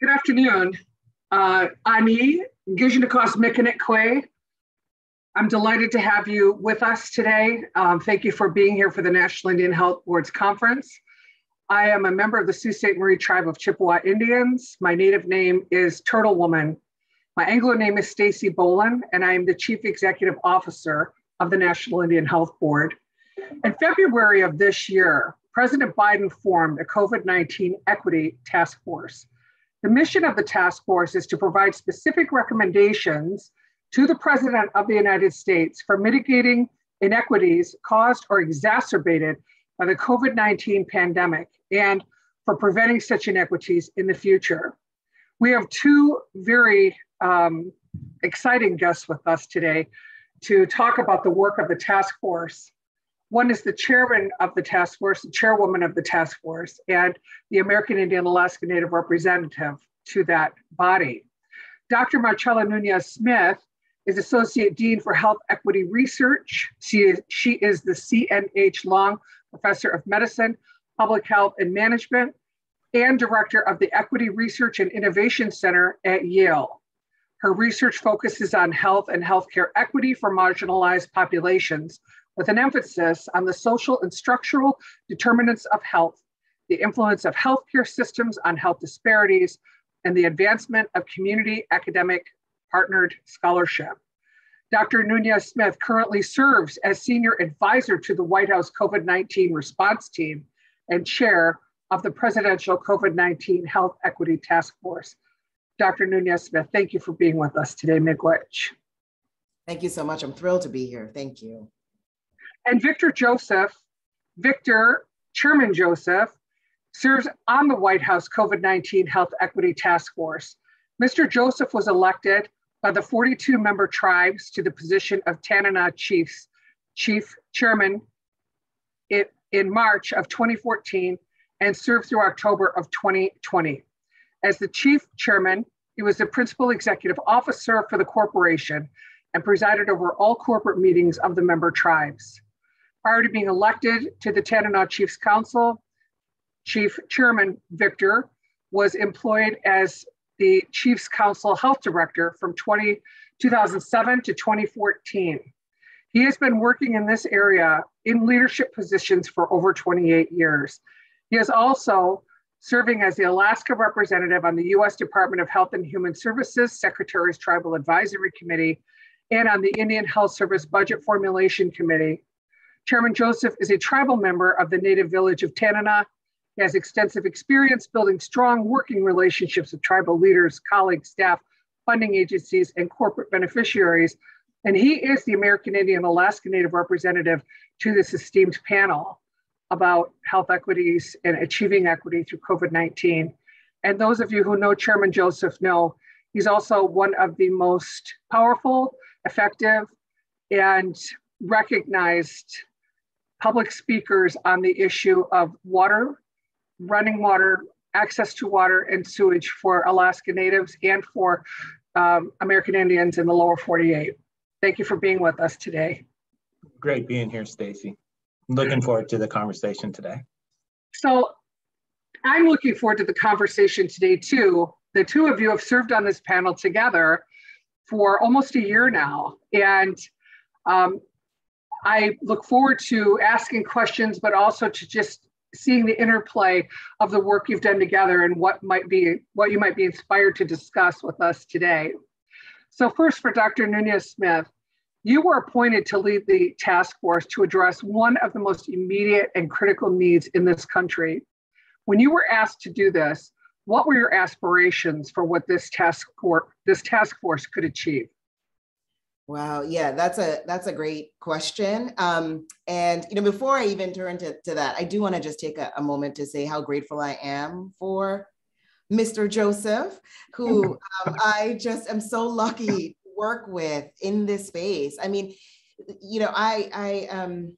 Good afternoon. Uh, Ani Gijnikos Mikinikwe. I'm delighted to have you with us today. Um, thank you for being here for the National Indian Health Board's conference. I am a member of the Sault Ste. Marie tribe of Chippewa Indians. My native name is Turtle Woman. My Anglo name is Stacy Bohlen, and I am the Chief Executive Officer of the National Indian Health Board. In February of this year, President Biden formed a COVID 19 equity task force. The mission of the task force is to provide specific recommendations to the President of the United States for mitigating inequities caused or exacerbated by the COVID 19 pandemic and for preventing such inequities in the future. We have two very um, exciting guests with us today to talk about the work of the task force. One is the chairman of the task force, the chairwoman of the task force, and the American Indian Alaska Native representative to that body. Dr. Marcella Nunez Smith is Associate Dean for Health Equity Research. She is, she is the CNH Long Professor of Medicine, Public Health and Management, and Director of the Equity Research and Innovation Center at Yale. Her research focuses on health and healthcare equity for marginalized populations, with an emphasis on the social and structural determinants of health, the influence of healthcare systems on health disparities, and the advancement of community academic partnered scholarship. Dr. Nunez Smith currently serves as senior advisor to the White House COVID 19 response team and chair of the Presidential COVID 19 Health Equity Task Force. Dr. Nunez Smith, thank you for being with us today, Miigwech. Thank you so much. I'm thrilled to be here. Thank you. And Victor Joseph, Victor, Chairman Joseph, serves on the White House COVID 19 Health Equity Task Force. Mr. Joseph was elected by the 42 member tribes to the position of Tanana Chiefs, Chief Chairman in, in March of 2014 and served through October of 2020. As the Chief Chairman, he was the Principal Executive Officer for the corporation and presided over all corporate meetings of the member tribes. Prior to being elected to the Tanana Chiefs Council, Chief Chairman Victor was employed as the Chiefs Council Health Director from 20, 2007 to 2014. He has been working in this area in leadership positions for over 28 years. He is also serving as the Alaska representative on the U.S. Department of Health and Human Services Secretary's Tribal Advisory Committee and on the Indian Health Service Budget Formulation Committee. Chairman Joseph is a tribal member of the native village of Tanana he has extensive experience building strong working relationships with tribal leaders, colleagues, staff, funding agencies, and corporate beneficiaries. And he is the American Indian Alaska Native representative to this esteemed panel about health equities and achieving equity through COVID 19. And those of you who know Chairman Joseph know he's also one of the most powerful, effective, and recognized public speakers on the issue of water running water, access to water and sewage for Alaska Natives and for um, American Indians in the lower 48. Thank you for being with us today. Great being here, Stacy. Looking forward to the conversation today. So I'm looking forward to the conversation today too. The two of you have served on this panel together for almost a year now. And um, I look forward to asking questions, but also to just seeing the interplay of the work you've done together and what might be what you might be inspired to discuss with us today. So first for Dr. Nunez Smith, you were appointed to lead the task force to address one of the most immediate and critical needs in this country. When you were asked to do this, what were your aspirations for what this task force, this task force could achieve? Wow, yeah, that's a that's a great question. Um, and you know, before I even turn to, to that, I do want to just take a, a, moment to say how grateful I am for Mr. Joseph, who um, I just am so lucky to work with in this space. I mean, you know, I I um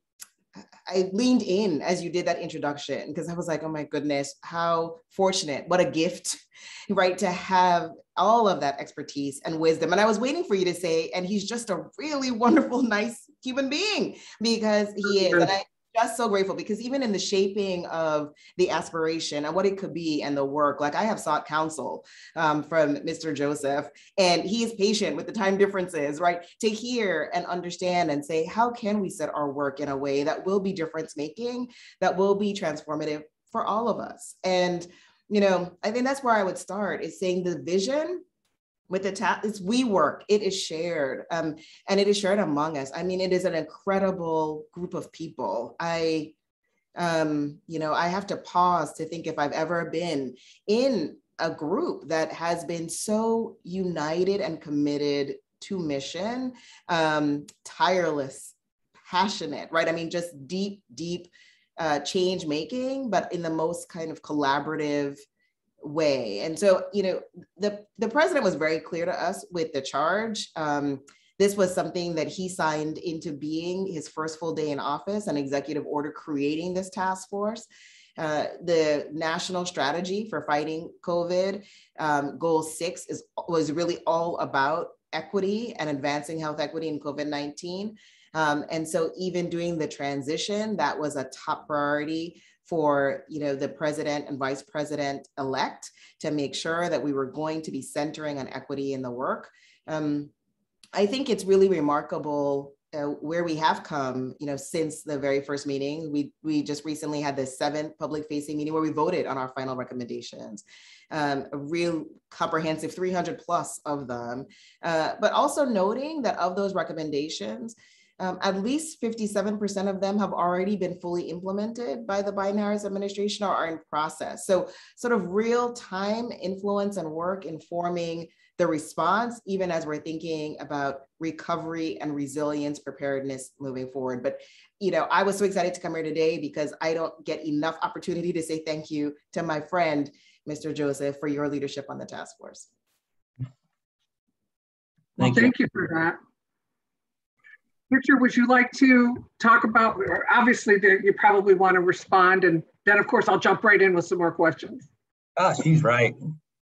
I leaned in as you did that introduction because I was like, oh my goodness, how fortunate, what a gift, right? To have all of that expertise and wisdom. And I was waiting for you to say, and he's just a really wonderful, nice human being because he is. And I'm just so grateful because even in the shaping of the aspiration and what it could be and the work, like I have sought counsel um, from Mr. Joseph, and he is patient with the time differences, right? To hear and understand and say, how can we set our work in a way that will be difference making, that will be transformative for all of us? And, you know, I think that's where I would start is saying the vision with the tap it's we work it is shared um, and it is shared among us. I mean it is an incredible group of people. I um, you know i have to pause to think if i've ever been in a group that has been so united and committed to mission um, tireless passionate right? I mean just deep deep uh, change making but in the most kind of collaborative way. And so, you know, the, the president was very clear to us with the charge. Um, this was something that he signed into being his first full day in office, an executive order creating this task force. Uh, the national strategy for fighting COVID, um, goal six, is was really all about equity and advancing health equity in COVID 19. Um, and so, even doing the transition, that was a top priority for you know the president and vice president elect to make sure that we were going to be centering on equity in the work. Um, I think it's really remarkable uh, where we have come, you know, since the very first meeting. We we just recently had the seventh public facing meeting where we voted on our final recommendations. Um, a real comprehensive 300 plus of them, uh, but also noting that of those recommendations, um, at least 57% of them have already been fully implemented by the Biden Harris administration or are in process. So, sort of real time influence and work informing the response, even as we're thinking about recovery and resilience preparedness moving forward. But, you know, I was so excited to come here today because I don't get enough opportunity to say thank you to my friend, Mr. Joseph, for your leadership on the task force. Well, thank you for that. Richard, would you like to talk about, obviously you probably want to respond and then of course I'll jump right in with some more questions. Ah, she's right.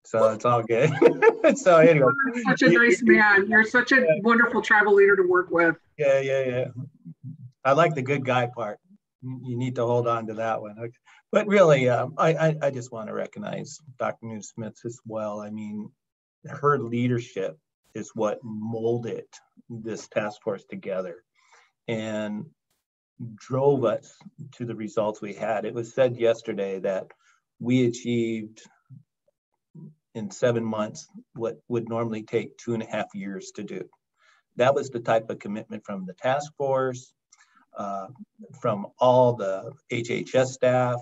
So it's all good. so anyway. You're such a nice man. You're such a wonderful tribal leader to work with. Yeah, yeah, yeah. I like the good guy part. You need to hold on to that one. But really, um, I, I, I just want to recognize Dr. Nunez Smith as well. I mean, her leadership is what molded this task force together and drove us to the results we had. It was said yesterday that we achieved in seven months what would normally take two and a half years to do. That was the type of commitment from the task force, uh, from all the HHS staff,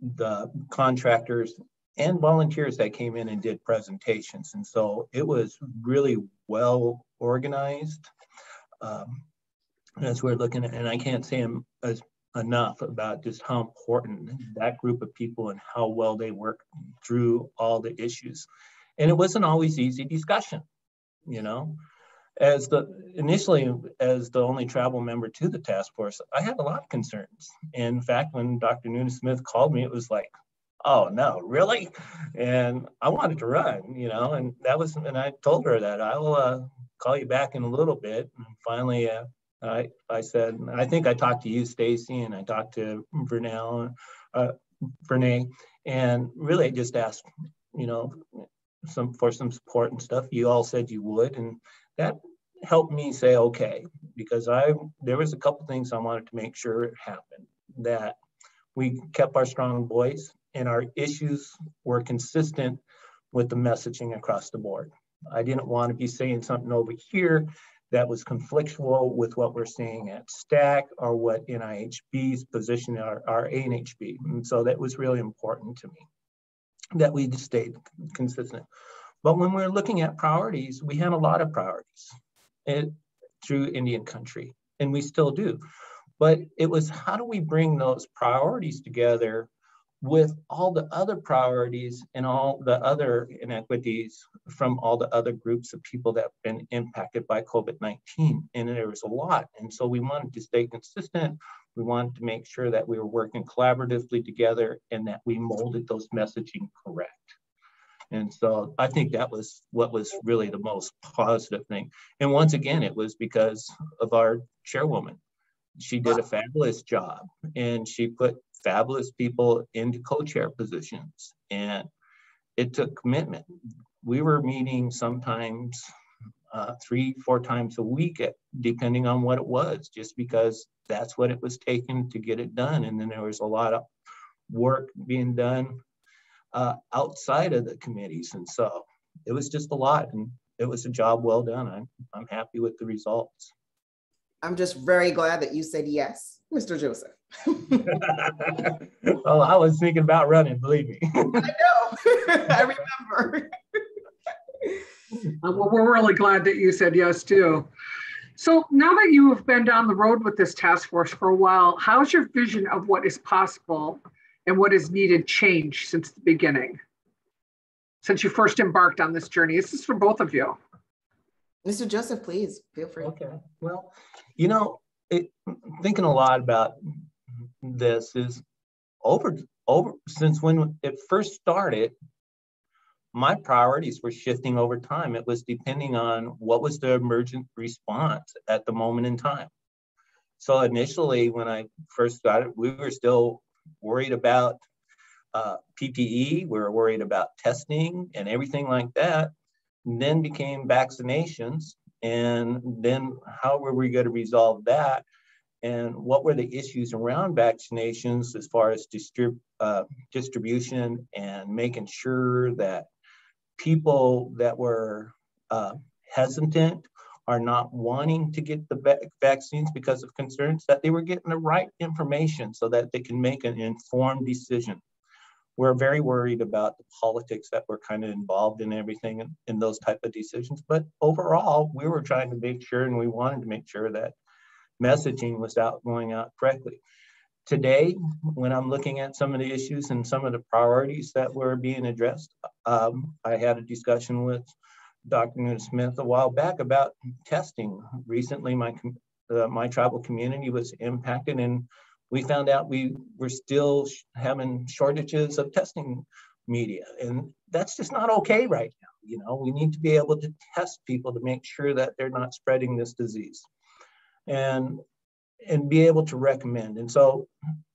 the contractors, and volunteers that came in and did presentations. And so it was really well organized. Um, as we're looking at, and I can't say as enough about just how important that group of people and how well they worked through all the issues. And it wasn't always easy discussion, you know. As the initially as the only travel member to the task force, I had a lot of concerns. In fact, when Dr. Nunez Smith called me, it was like, oh no, really? And I wanted to run, you know, and that was, and I told her that I will uh, call you back in a little bit. And finally, uh, I, I said, I think I talked to you, Stacy, and I talked to Vernell, uh, Vernay, and really just asked, you know, some for some support and stuff. You all said you would, and that helped me say okay because I there was a couple things I wanted to make sure it happened that we kept our strong voice and our issues were consistent with the messaging across the board. I didn't want to be saying something over here that was conflictual with what we're seeing at STAC or what NIHB's position are, our ANHB. And so that was really important to me that we stayed consistent. But when we're looking at priorities, we had a lot of priorities it, through Indian country, and we still do. But it was how do we bring those priorities together with all the other priorities and all the other inequities from all the other groups of people that have been impacted by COVID-19. And there was a lot. And so we wanted to stay consistent. We wanted to make sure that we were working collaboratively together and that we molded those messaging correct. And so I think that was what was really the most positive thing. And once again, it was because of our chairwoman, she did a fabulous job and she put fabulous people into co-chair positions and it took commitment we were meeting sometimes uh, three four times a week at, depending on what it was just because that's what it was taken to get it done and then there was a lot of work being done uh, outside of the committees and so it was just a lot and it was a job well done i'm, I'm happy with the results I'm just very glad that you said yes, Mr. Joseph. Well, I was thinking about running, believe me. I know. I remember. Uh, well, we're really glad that you said yes too. So now that you have been down the road with this task force for a while, how's your vision of what is possible and what is needed changed since the beginning? Since you first embarked on this journey, this is for both of you. Mr. Joseph, please feel free. Okay. Well, you know, it, thinking a lot about this is over over since when it first started. My priorities were shifting over time. It was depending on what was the emergent response at the moment in time. So initially, when I first started, we were still worried about uh, PPE. We were worried about testing and everything like that then became vaccinations. And then how were we going to resolve that? And what were the issues around vaccinations as far as distrib- uh, distribution and making sure that people that were uh, hesitant are not wanting to get the va- vaccines because of concerns that they were getting the right information so that they can make an informed decision we're very worried about the politics that were kind of involved in everything in, in those type of decisions. But overall, we were trying to make sure and we wanted to make sure that messaging was out going out correctly. Today, when I'm looking at some of the issues and some of the priorities that were being addressed, um, I had a discussion with Dr. Nunez Smith a while back about testing. Recently, my uh, my tribal community was impacted and we found out we were still having shortages of testing media and that's just not okay right now you know we need to be able to test people to make sure that they're not spreading this disease and and be able to recommend and so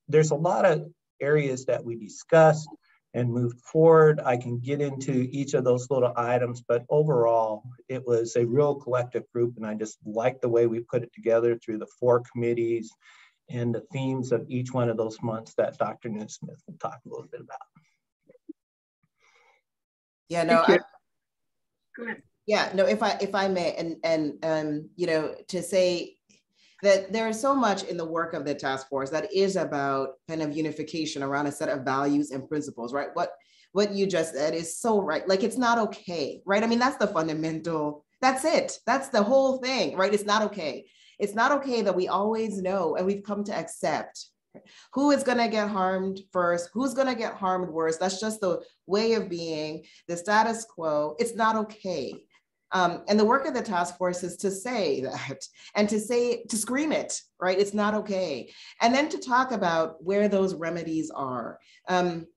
there's a lot of areas that we discussed and moved forward i can get into each of those little items but overall it was a real collective group and i just like the way we put it together through the four committees and the themes of each one of those months that Dr. Nunez Smith will talk a little bit about. Yeah, no, I, yeah, no, if I if I may, and and um, you know, to say that there is so much in the work of the task force that is about kind of unification around a set of values and principles, right? What what you just said is so right. Like it's not okay, right? I mean, that's the fundamental. That's it. That's the whole thing, right? It's not okay. It's not okay that we always know and we've come to accept who is going to get harmed first, who's going to get harmed worse. That's just the way of being, the status quo. It's not okay. Um, and the work of the task force is to say that and to say, to scream it, right? It's not okay. And then to talk about where those remedies are. Um,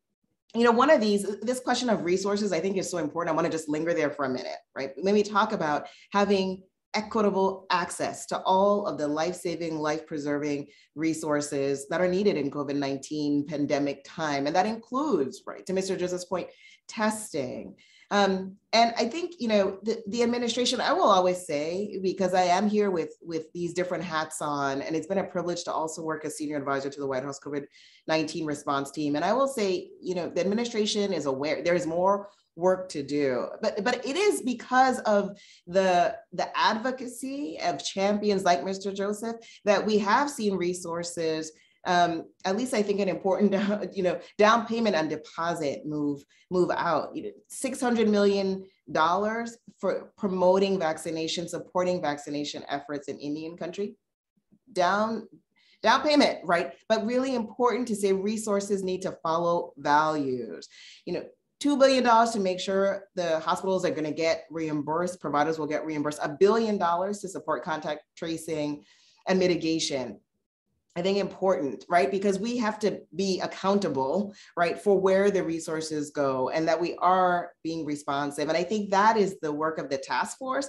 you know, one of these, this question of resources, I think is so important. I want to just linger there for a minute, right? Let me talk about having equitable access to all of the life-saving, life-preserving resources that are needed in COVID-19 pandemic time. And that includes, right, to Mr. Joseph's point, testing. Um, and I think, you know, the, the administration, I will always say, because I am here with, with these different hats on, and it's been a privilege to also work as senior advisor to the White House COVID-19 response team. And I will say, you know, the administration is aware, there is more work to do but but it is because of the the advocacy of champions like mr joseph that we have seen resources um, at least I think an important, you know, down payment and deposit move move out. Six hundred million dollars for promoting vaccination, supporting vaccination efforts in Indian country. Down down payment, right? But really important to say resources need to follow values. You know, $2 billion to make sure the hospitals are going to get reimbursed, providers will get reimbursed, a billion dollars to support contact tracing and mitigation. I think important, right? Because we have to be accountable, right, for where the resources go and that we are being responsive. And I think that is the work of the task force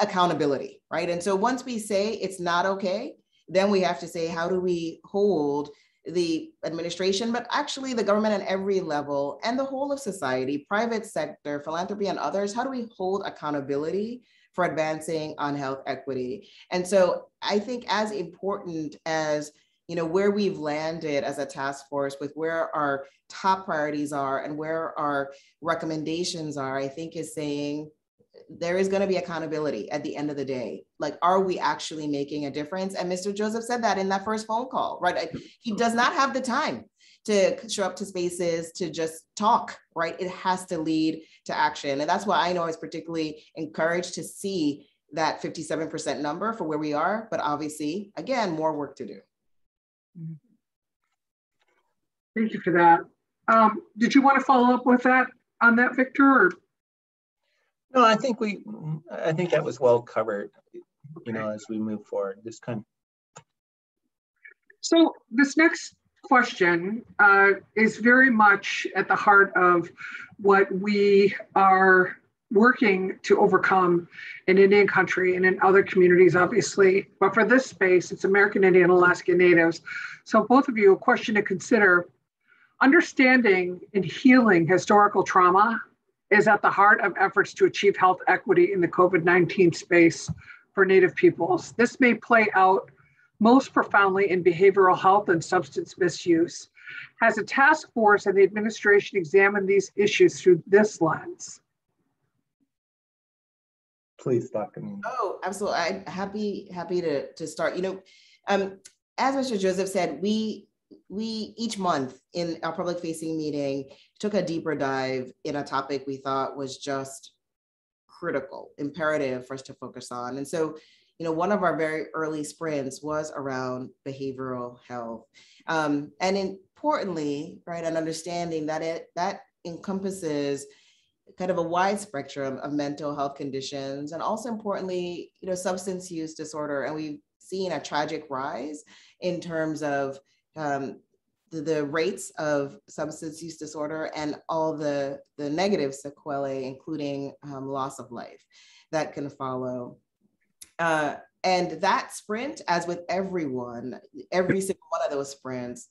accountability, right? And so once we say it's not okay, then we have to say, how do we hold the administration, but actually the government at every level and the whole of society, private sector, philanthropy, and others, how do we hold accountability for advancing on health equity? And so I think as important as you know where we've landed as a task force with where our top priorities are and where our recommendations are, I think is saying there is going to be accountability at the end of the day. Like, are we actually making a difference? And Mr. Joseph said that in that first phone call, right? He does not have the time to show up to spaces to just talk, right? It has to lead to action. And that's why I know I was particularly encouraged to see that 57% number for where we are. But obviously, again, more work to do. Thank you for that. Um, did you want to follow up with that on that, Victor? Or? No, I think we, I think that was well covered, you know, as we move forward, this kind. So this next question uh, is very much at the heart of what we are working to overcome in Indian country and in other communities, obviously. But for this space, it's American Indian Alaska Natives. So both of you, a question to consider. Understanding and healing historical trauma is at the heart of efforts to achieve health equity in the COVID 19 space for Native peoples. This may play out most profoundly in behavioral health and substance misuse. Has a task force and the administration examined these issues through this lens? Please, Dr. Oh, absolutely. I'm happy, happy to, to start. You know, um, as Mr. Joseph said, we we each month in our public facing meeting took a deeper dive in a topic we thought was just critical, imperative for us to focus on. And so, you know, one of our very early sprints was around behavioral health. Um, and importantly, right, an understanding that it that encompasses kind of a wide spectrum of mental health conditions and also importantly, you know, substance use disorder. And we've seen a tragic rise in terms of um, the, the, rates of substance use disorder and all the, the negative sequelae, including um, loss of life that can follow. Uh, and that sprint, as with everyone, every single one of those sprints,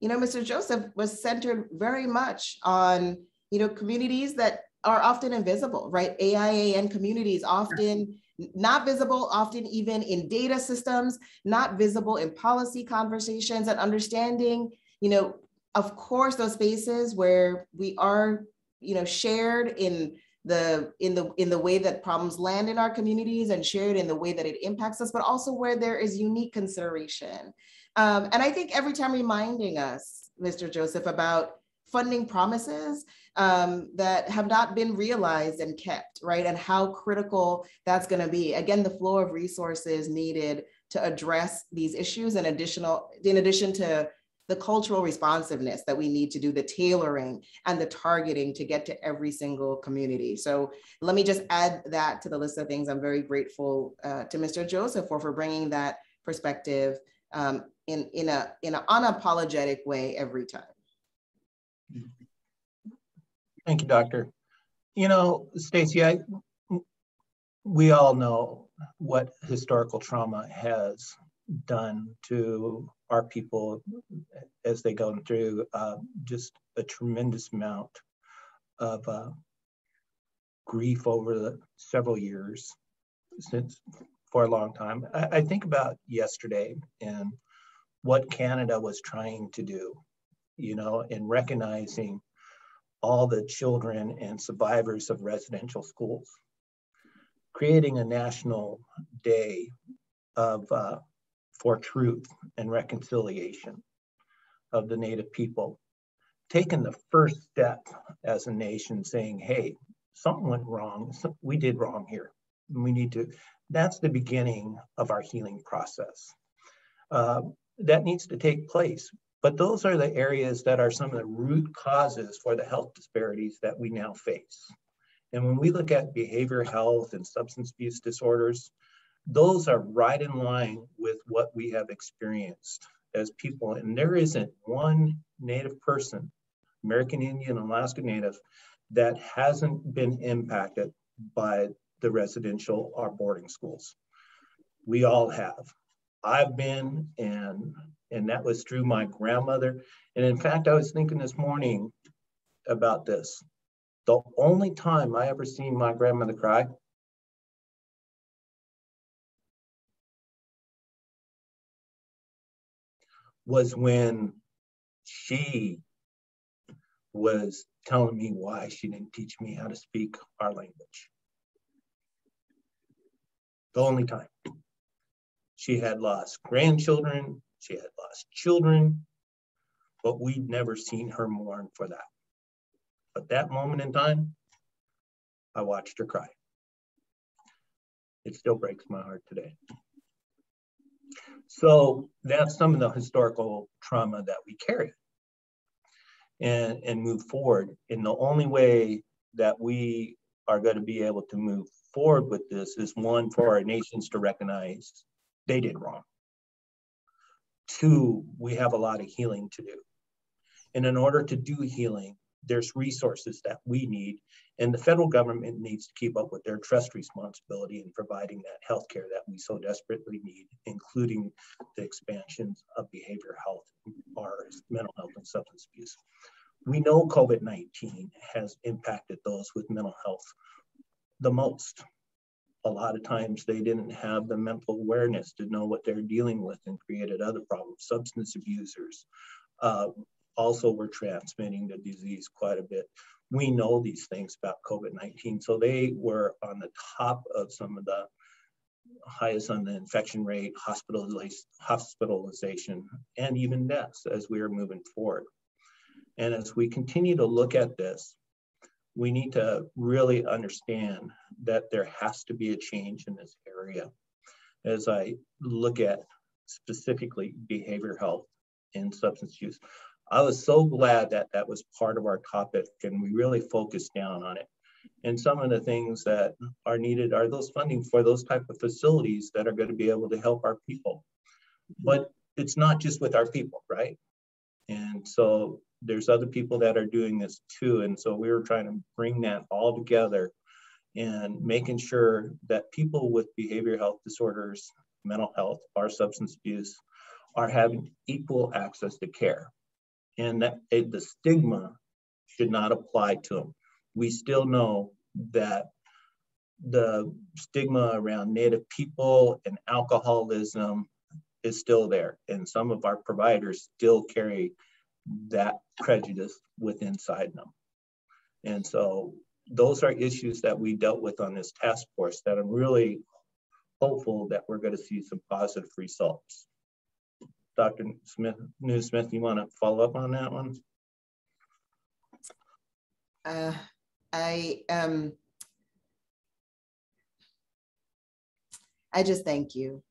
you know, Mr. Joseph was centered very much on, you know, communities that are often invisible, right? AIAN communities often not visible often even in data systems, not visible in policy conversations and understanding, you know, of course, those spaces where we are, you know, shared in the in the in the way that problems land in our communities and shared in the way that it impacts us, but also where there is unique consideration. Um, and I think every time reminding us, Mr. Joseph, about funding promises um, that have not been realized and kept, right? And how critical that's going to be. Again, the flow of resources needed to address these issues and additional, in addition to the cultural responsiveness that we need to do, the tailoring and the targeting to get to every single community. So let me just add that to the list of things. I'm very grateful uh, to Mr. Joseph for, for bringing that perspective um, in, in, a, in an unapologetic way every time. Thank you, Doctor. You know, Stacy, I, we all know what historical trauma has done to our people as they go through uh, just a tremendous amount of uh, grief over the several years since for a long time. I, I think about yesterday and what Canada was trying to do, you know, in recognizing all the children and survivors of residential schools, creating a national day of, uh, for truth and reconciliation of the Native people, taking the first step as a nation saying, hey, something went wrong, we did wrong here. We need to, that's the beginning of our healing process. Uh, that needs to take place. But those are the areas that are some of the root causes for the health disparities that we now face. And when we look at behavior health and substance abuse disorders, those are right in line with what we have experienced as people. And there isn't one Native person, American Indian, Alaska Native, that hasn't been impacted by the residential or boarding schools. We all have. I've been, and and that was through my grandmother. And in fact, I was thinking this morning about this. The only time I ever seen my grandmother cry was when she was telling me why she didn't teach me how to speak our language. The only time. She had lost grandchildren, she had lost children, but we'd never seen her mourn for that. But that moment in time, I watched her cry. It still breaks my heart today. So that's some of the historical trauma that we carry and, and move forward. And the only way that we are going to be able to move forward with this is one for our nations to recognize they did wrong. Two, we have a lot of healing to do. And in order to do healing, there's resources that we need, and the federal government needs to keep up with their trust responsibility in providing that health care that we so desperately need, including the expansions of behavioral health or mental health and substance abuse. We know COVID 19 has impacted those with mental health the most. A lot of times they didn't have the mental awareness to know what they're dealing with and created other problems. Substance abusers, uh, also were transmitting the disease quite a bit. We know these things about COVID-19. So they were on the top of some of the highest on the infection rate, hospitalization, and even deaths as we are moving forward. And as we continue to look at this, we need to really understand that there has to be a change in this area. As I look at specifically behavior health and substance use, I was so glad that that was part of our topic and we really focused down on it. And some of the things that are needed are those funding for those type of facilities that are going to be able to help our people. But it's not just with our people, right? And so there's other people that are doing this too. And so we were trying to bring that all together and making sure that people with behavior health disorders, mental health, or substance abuse are having equal access to care and that it, the stigma should not apply to them. We still know that the stigma around Native people and alcoholism is still there, and some of our providers still carry that prejudice within inside them. And so those are issues that we dealt with on this task force that I'm really hopeful that we're going to see some positive results. Dr. Smith, Nunez Smith, you want to follow up on that one? Uh, I um, I just thank you,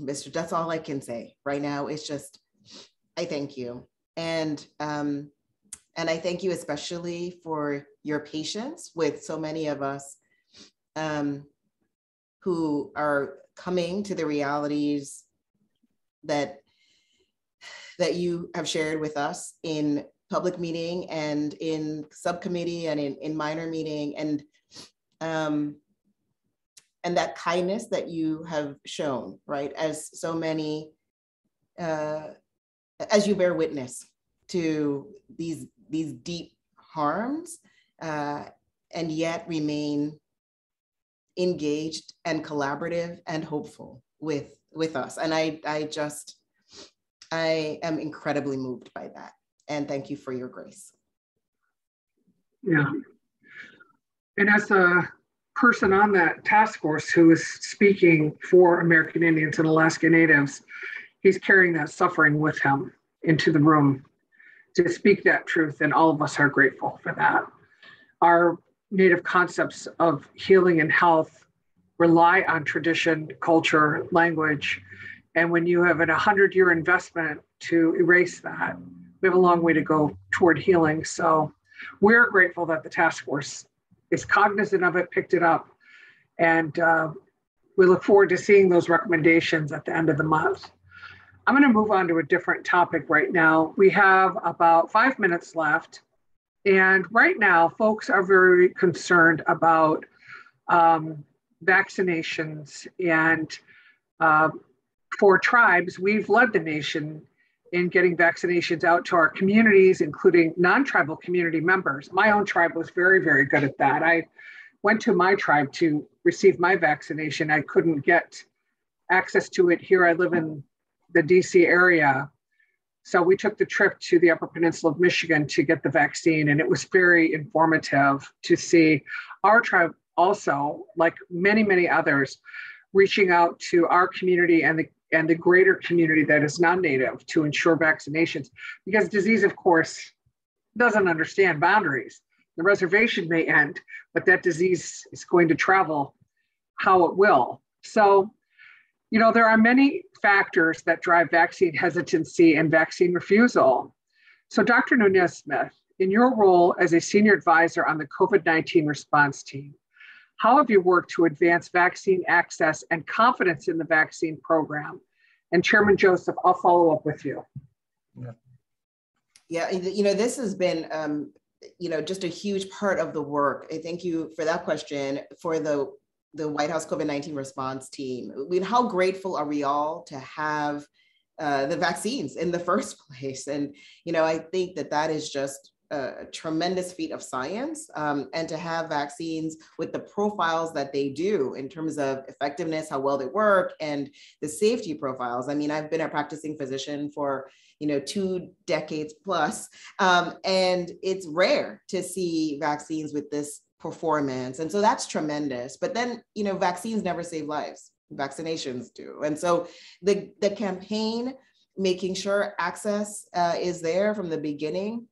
Mr. That's all I can say right now. It's just I thank you, and um, and I thank you especially for your patience with so many of us um, who are coming to the realities that that you have shared with us in public meeting and in subcommittee and in, in minor meeting and um, and that kindness that you have shown, right? As so many, uh, as you bear witness to these these deep harms, uh, and yet remain engaged and collaborative and hopeful with with us. And I I just I am incredibly moved by that. And thank you for your grace. Yeah. And as a person on that task force who is speaking for American Indians and Alaska Natives, he's carrying that suffering with him into the room to speak that truth. And all of us are grateful for that. Our Native concepts of healing and health rely on tradition, culture, language, and when you have a 100 year investment to erase that, we have a long way to go toward healing. So we're grateful that the task force is cognizant of it, picked it up, and uh, we look forward to seeing those recommendations at the end of the month. I'm going to move on to a different topic right now. We have about five minutes left. And right now, folks are very concerned about um, vaccinations and uh, for tribes, we've led the nation in getting vaccinations out to our communities, including non tribal community members. My own tribe was very, very good at that. I went to my tribe to receive my vaccination. I couldn't get access to it here. I live in the DC area. So we took the trip to the Upper Peninsula of Michigan to get the vaccine, and it was very informative to see our tribe also, like many, many others, reaching out to our community and the and the greater community that is non-native to ensure vaccinations because disease of course doesn't understand boundaries. The reservation may end but that disease is going to travel how it will. So you know there are many factors that drive vaccine hesitancy and vaccine refusal. So dr nunez smith in your role as a senior advisor on the covid-19 response team how have you worked to advance vaccine access and confidence in the vaccine program? And Chairman Joseph, I'll follow up with you. Yeah, yeah you know, this has been, um, you know, just a huge part of the work. I thank you for that question for the the White House COVID 19 response team. I mean, how grateful are we all to have uh, the vaccines in the first place? And, you know, I think that that is just a tremendous feat of science um, and to have vaccines with the profiles that they do in terms of effectiveness how well they work and the safety profiles. I mean i've been a practicing physician for you know two decades plus um, and it's rare to see vaccines with this performance and so that's tremendous. But then you know vaccines never save lives. Vaccinations do. And so the the campaign making sure access uh, is there from the beginning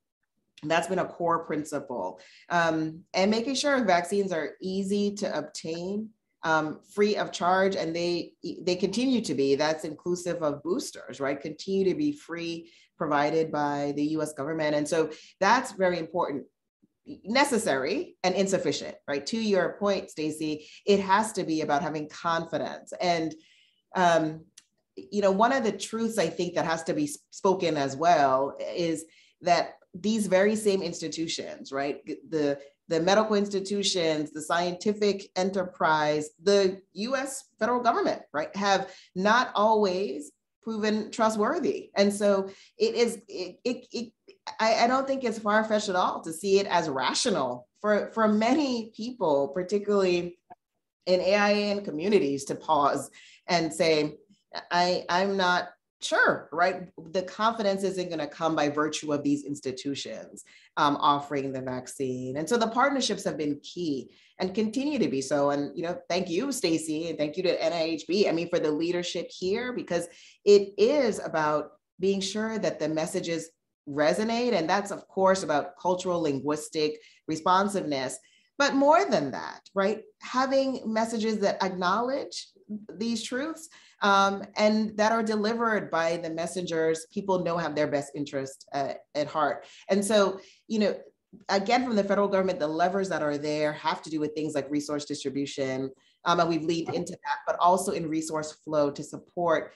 that's been a core principle. Um, and making sure vaccines are easy to obtain, um, free of charge, and they they continue to be. That's inclusive of boosters, right? Continue to be free, provided by the U.S. government, and so that's very important necessary and insufficient right to your point stacy it has to be about having confidence and um, you know one of the truths i think that has to be spoken as well is that these very same institutions, right? The the medical institutions, the scientific enterprise, the US federal government, right, have not always proven trustworthy. And so it is, it, it, it I, I don't think it's far fetched at all to see it as rational for, for many people, particularly in AIAN communities, to pause and say, I, I'm not Sure, right. The confidence isn't going to come by virtue of these institutions um, offering the vaccine, and so the partnerships have been key and continue to be so. And you know, thank you, Stacy, and thank you to NIHB. I mean, for the leadership here because it is about being sure that the messages resonate, and that's of course about cultural linguistic responsiveness. But more than that, right? Having messages that acknowledge these truths um, and that are delivered by the messengers people know have their best interest at, at heart. And so, you know, again, from the federal government, the levers that are there have to do with things like resource distribution. Um, and we've leaned into that, but also in resource flow to support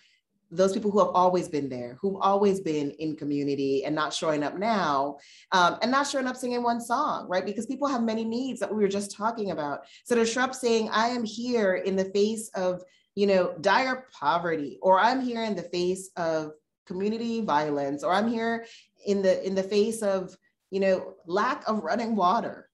those people who have always been there, who've always been in community and not showing up now, um, and not showing up singing one song, right? Because people have many needs that we were just talking about. So to show up saying, I am here in the face of you know, dire poverty, or I'm here in the face of community violence, or I'm here in the in the face of, you know, lack of running water.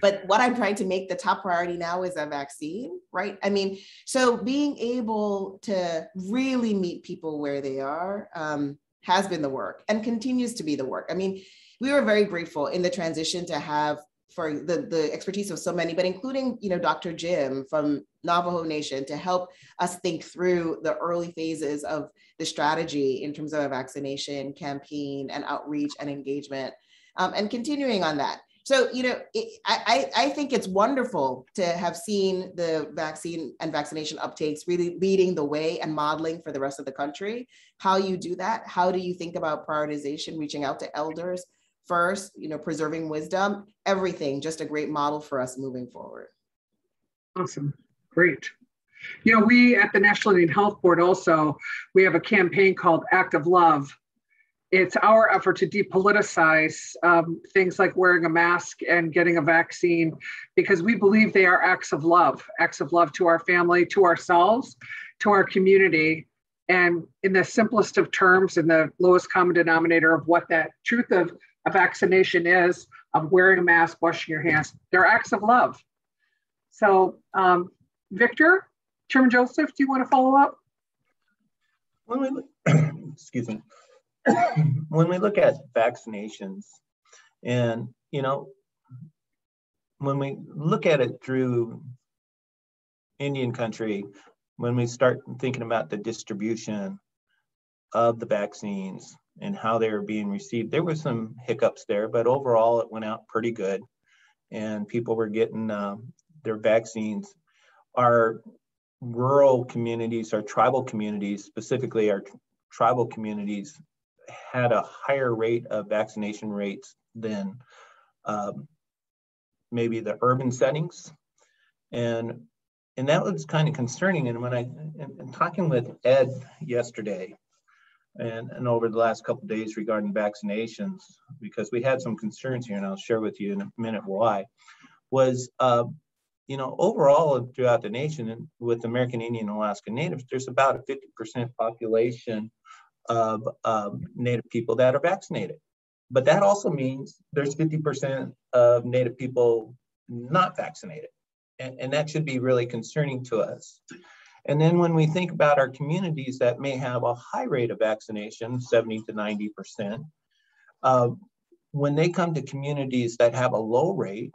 But what I'm trying to make the top priority now is a vaccine, right? I mean, so being able to really meet people where they are um, has been the work and continues to be the work. I mean, we were very grateful in the transition to have for the, the expertise of so many, but including, you know, Dr. Jim from Navajo Nation to help us think through the early phases of the strategy in terms of a vaccination campaign and outreach and engagement um, and continuing on that. So, you know, it, I, I think it's wonderful to have seen the vaccine and vaccination uptakes really leading the way and modeling for the rest of the country. How you do that? How do you think about prioritization, reaching out to elders, first, you know, preserving wisdom, everything, just a great model for us moving forward. Awesome, great. You know, we at the National Indian Health Board also, we have a campaign called Act of Love. It's our effort to depoliticize um, things like wearing a mask and getting a vaccine because we believe they are acts of love, acts of love to our family, to ourselves, to our community, and in the simplest of terms, in the lowest common denominator of what that truth of a vaccination is, of wearing a mask, washing your hands, they're acts of love. So, um, Victor, Chairman Joseph, do you want to follow up? When we, excuse me, when we look at vaccinations, and you know, when we look at it through Indian country, when we start thinking about the distribution of the vaccines and how they were being received, there were some hiccups there, but overall it went out pretty good, and people were getting uh, their vaccines. Our rural communities, our tribal communities, specifically our tribal communities, had a higher rate of vaccination rates than um, maybe the urban settings. And and that was kind of concerning. And when I, and, talking with Ed yesterday, and, and over the last couple days regarding vaccinations, because we had some concerns here, and I'll share with you in a minute why, was, uh, you know, overall throughout the nation and with American Indian and Alaska Natives, there's about a 50% population of um, Native people that are vaccinated. But that also means there's 50% of Native people not vaccinated. And, and that should be really concerning to us. And then when we think about our communities that may have a high rate of vaccination, 70 to 90%, uh, when they come to communities that have a low rate,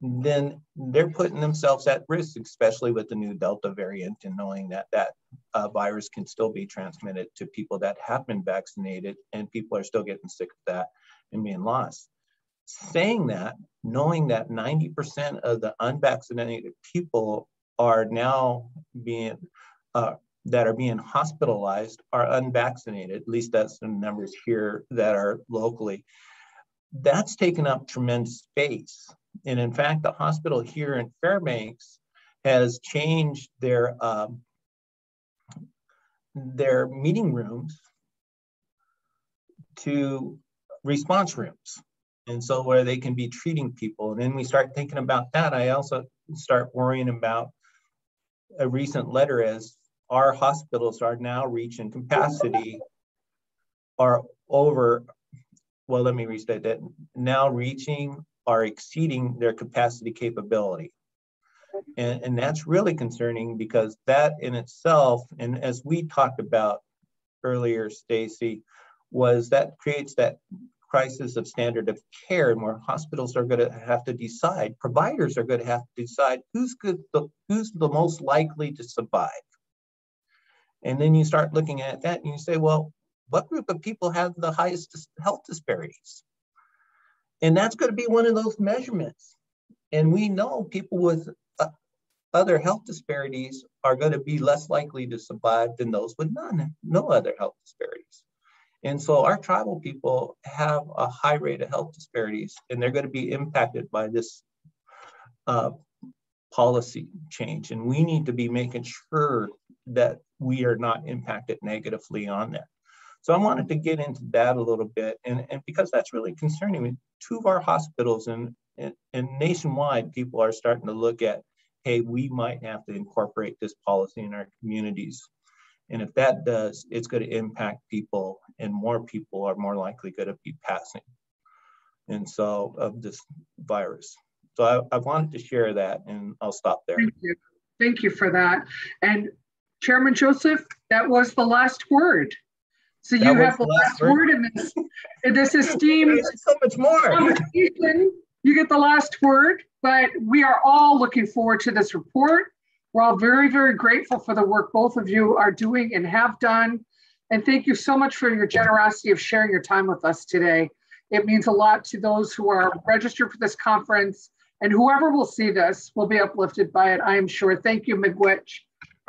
then they're putting themselves at risk, especially with the new Delta variant and knowing that that uh, virus can still be transmitted to people that have been vaccinated and people are still getting sick of that and being lost. Saying that, knowing that 90% of the unvaccinated people are now being, uh, that are being hospitalized are unvaccinated, at least that's the numbers here that are locally. That's taken up tremendous space. And in fact, the hospital here in Fairbanks has changed their um, their meeting rooms to response rooms. And so where they can be treating people. And then we start thinking about that. I also start worrying about a recent letter as our hospitals are now reaching capacity are over, well, let me restate that, now reaching are exceeding their capacity capability. And, and that's really concerning because that in itself, and as we talked about earlier, Stacy, was that creates that crisis of standard of care and where hospitals are going to have to decide, providers are going to have to decide who's good, the, who's the most likely to survive. And then you start looking at that and you say, well, what group of people have the highest health disparities? And that's going to be one of those measurements. And we know people with uh, other health disparities are going to be less likely to survive than those with none, no other health disparities. And so our tribal people have a high rate of health disparities, and they're going to be impacted by this uh, policy change. And we need to be making sure that we are not impacted negatively on that. So I wanted to get into that a little bit, and, and because that's really concerning. Two of our hospitals and, and, and nationwide, people are starting to look at, hey, we might have to incorporate this policy in our communities and if that does, it's going to impact people, and more people are more likely going to be passing. And so, of this virus. So, I, I wanted to share that, and I'll stop there. Thank you. Thank you for that. And Chairman Joseph, that was the last word. So that you have the last, word. word in this in this esteemed so much more. Conversation. You get the last word, but we are all looking forward to this report. We're all very, very grateful for the work both of you are doing and have done. And thank you so much for your generosity of sharing your time with us today. It means a lot to those who are registered for this conference and whoever will see this will be uplifted by it, I am sure. Thank you, Miigwech.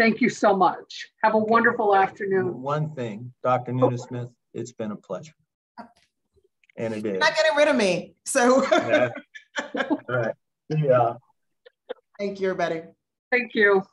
Thank you so much. Have a wonderful afternoon. One thing, Dr. Nunez Smith, it's been a pleasure. And it is. not getting rid of me. So, yeah. All right. Yeah. Thank you, everybody. Thank you.